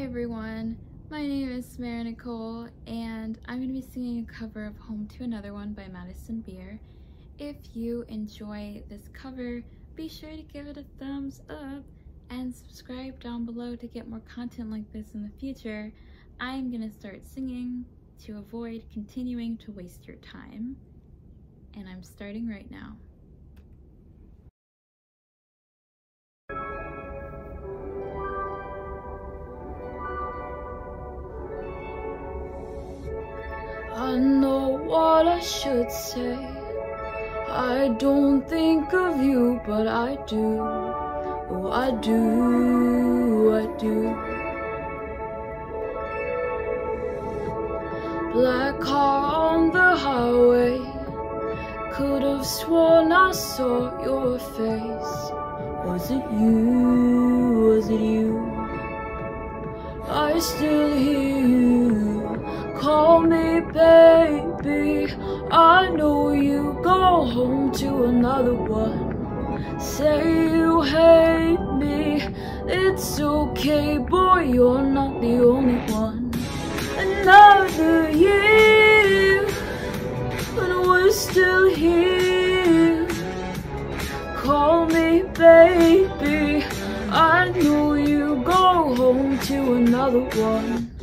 Hi everyone, my name is Samara Nicole and I'm going to be singing a cover of Home to Another One by Madison Beer. If you enjoy this cover, be sure to give it a thumbs up and subscribe down below to get more content like this in the future. I'm going to start singing to avoid continuing to waste your time and I'm starting right now. I know what I should say. I don't think of you, but I do. Oh, I do, I do. Black car on the highway. Could have sworn I saw your face. Was it you? Was it you? I still hear I know you go home to another one. Say you hate me, it's okay, boy, you're not the only one. Another year, but we're still here. Call me baby, I know you go home to another one.